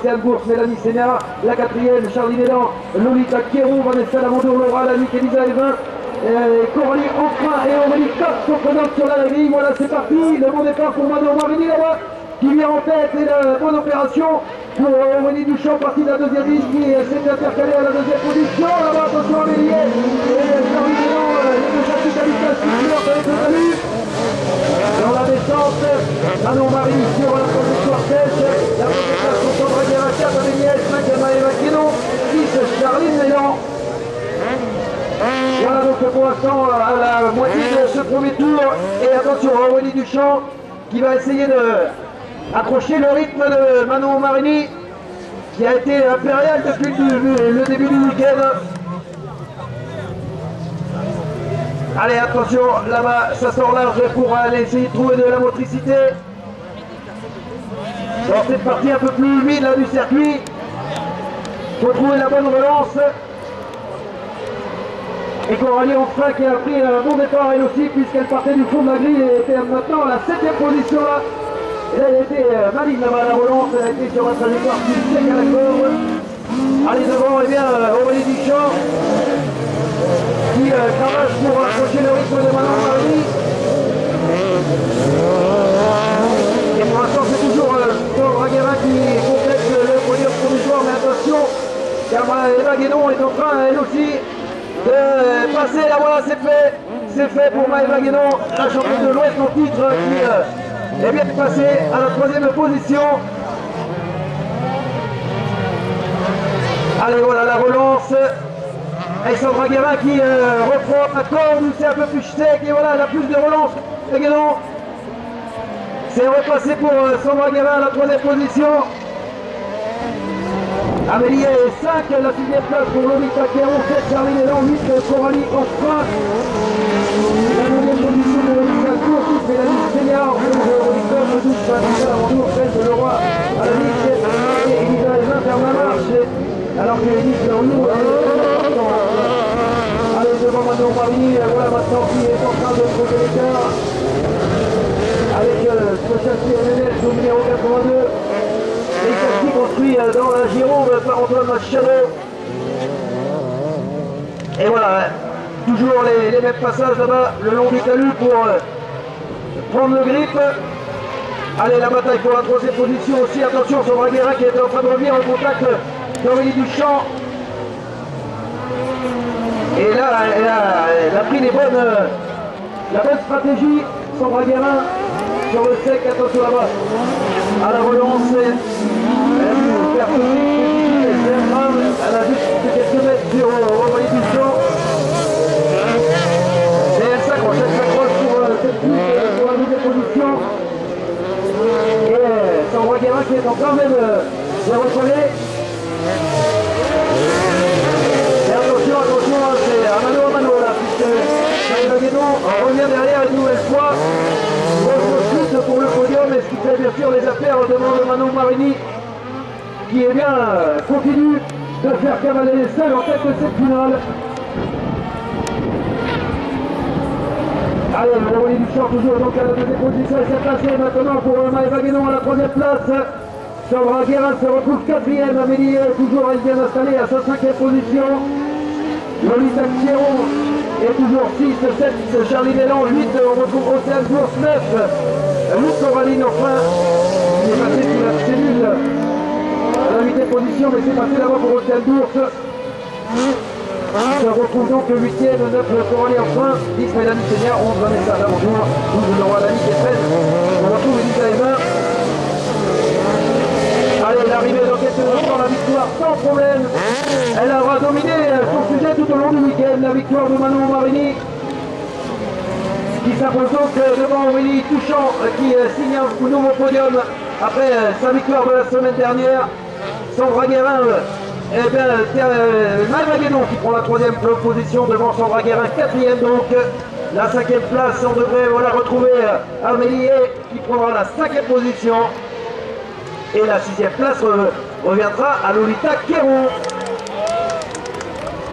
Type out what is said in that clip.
Stéalbourg, Mélanie Sénat, la quatrième, Charlie Mélan, Lolita Kérou, Vanessa Lamondour, Laura la Lanique, Elisa Evin, euh, Coralie Enfra et Aurélie Cox sont sur la grille. Voilà, c'est parti, le bon départ pour Manon Moirigny là-bas, qui vient en tête et la bonne opération pour Aurélie Duchamp, partie de la deuxième liste, qui s'est intercalée à la deuxième position. Là-bas, attention à Mélier et Charlie Mélan, euh, les deux chassis qualificatifs, dans la descente, Manon Marie sur la trajectoire 16, Rodriguez, Nakama et Makino, 6 Charline Voilà donc pour l'instant à la moitié de ce premier tour. Et attention à Aurélie Duchamp qui va essayer d'accrocher le rythme de Manon Marini qui a été impérial depuis le, le début du week-end. Allez, attention, là-bas, ça sort large pour aller essayer de trouver de la motricité. Dans cette partie un peu plus humide là, du circuit. Faut trouver la bonne relance. Et Coralie Enfrein qui a pris un bon départ elle aussi puisqu'elle partait du fond de la grille et était maintenant à la 7 position là. Et là elle été euh, maligne là-bas la relance, elle a été sur un trajectoire plus sec à la corde. Allez devant, et bien euh, Aurélie Duchamp qui euh, cravache pour accrocher le rythme de Manon Eva Guénon est en train elle aussi de passer, là voilà c'est fait, c'est fait pour Maëva Guénon, la championne de l'Ouest en titre qui euh, est bien passée à la troisième position. Allez voilà la relance. Et Sandra Guérin qui euh, reprend la corde c'est un peu plus sec et voilà elle a plus de relance. Et Guénon, c'est repassé pour euh, Sandra Guérin à la troisième position. Amélie est 5, la sixième place pour 7 Charlie Lélan, 8 Coralie Enfrein. La neuvième position de Lolita Cour, 6 Mélanie Seigneur, 11 Lolita, 12 Patricia Amandour, 13 Leroy, à la et la marche. Alors que Elise Leroy, allez devant Manon voilà maintenant qui est en train de poser l'écart. Avec euh, ce châssis MNS au numéro 82. Les châssis construits euh, dans la Et voilà, toujours les, mêmes passages là-bas, le long du talus pour euh, prendre le grip. Allez, la bataille pour la troisième position aussi. Attention, Sandra Guerra qui était en train de revenir en contact d'Aurélie Duchamp. Et là, elle a, pris les euh, la bonne stratégie, Sandra Guérin, sur le sec, attention là-bas, à la relance, a pu faire tout elle a juste quelques mètres sur Aurélie Duchamp. Et elle s'accroche, elle s'accroche pour euh, cette piste, euh, pour la deuxième position. Et euh, Qui est en train de recoller. Et attention, attention, hein, c'est à mano mano là, puisque Maëva Guénon revient derrière une nouvelle fois. Grosse chute pour le podium, et ce qui fait bien sûr les affaires devant le Manon Marini, qui est bien euh, continue de faire cavaler les seuls en tête de cette finale. Aurélie Duchamp toujours à la deuxième position, s'est placée maintenant pour euh, Maëva Guénon à la troisième place. Sandra Guérin se retrouve quatrième, Amélie toujours elle bien installée à sa cinquième position. Lolita Pierron est toujours 6, 7, Charlie Mélan, 8, on retrouve Océane Bourse, 9, Luc Coraline enfin, qui est passé sous la cellule à la 8 position, mais c'est passé d'abord pour Océane Bourse. Se retrouve donc le 8e, 9 Coralie enfin, 10 Mélanie Seigneur, 11 Vanessa Lamondour, 12 Laura Lamy et 13. On retrouve Elisa Evin. Allez, l'arrivée dans quelques instants, la victoire sans problème. Elle aura dominé son sujet tout au long du week-end, la victoire de Manon Marini. Qui s'impose donc devant Aurélie Touchant, qui signe un nouveau podium après sa victoire de la semaine dernière. Sandra Guérin, eh bien, Maëva Guénon qui prend la troisième position devant Sandra Guérin, quatrième donc. La cinquième place, on devrait voilà, retrouver Amélie qui prendra la cinquième position. Et la sixième place reviendra à Lolita Kéron.